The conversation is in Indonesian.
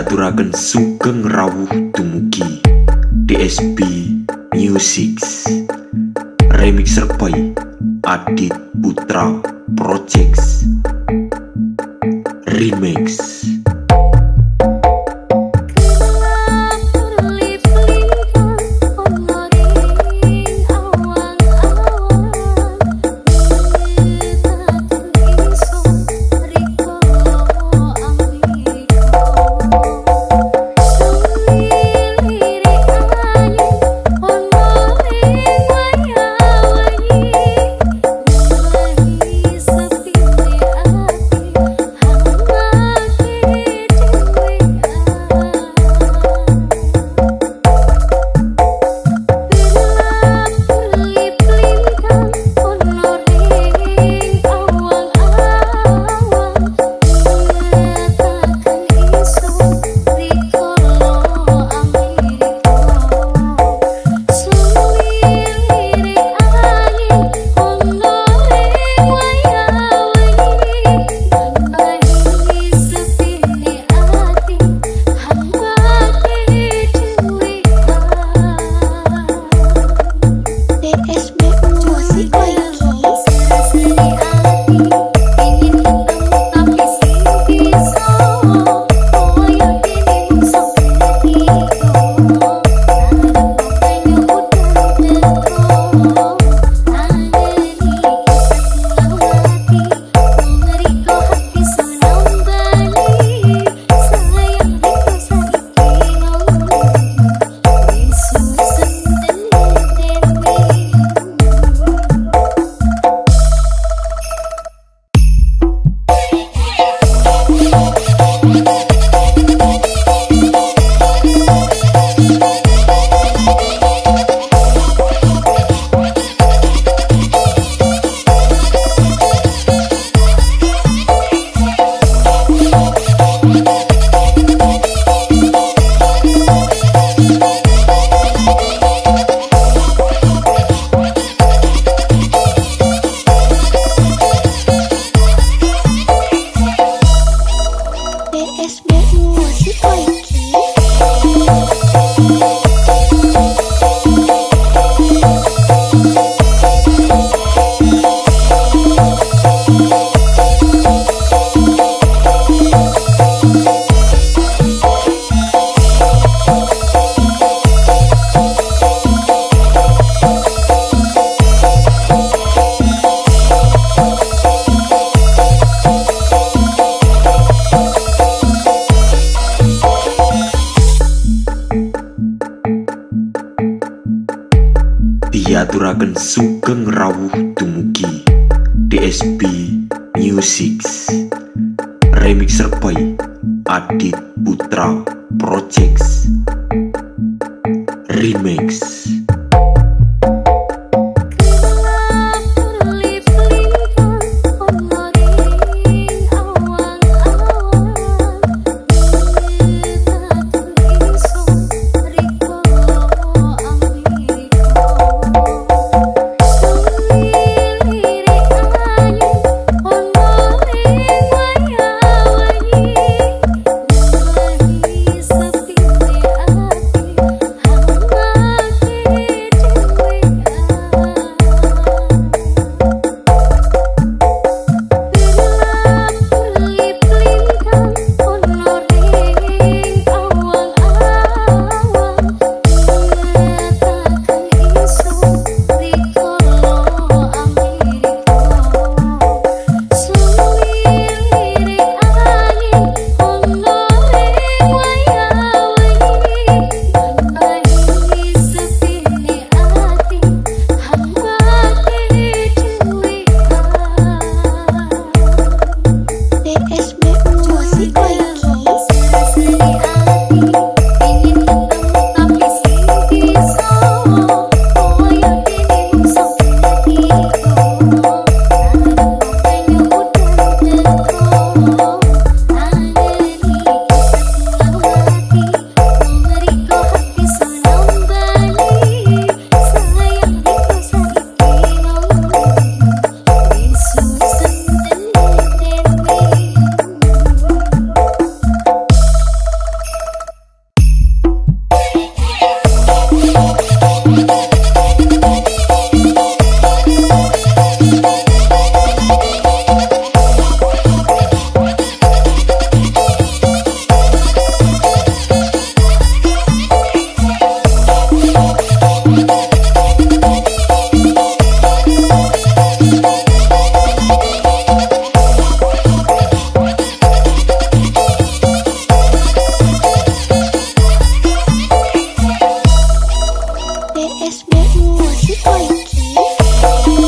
diaturaken sugeng rawuh dumugi DSB Music Remixer by Adit Putra Projects Remix diaturaken sugeng rawuh dumugi DSB Music Remixer by Adit Putra Projects Remix PSB Música Funk.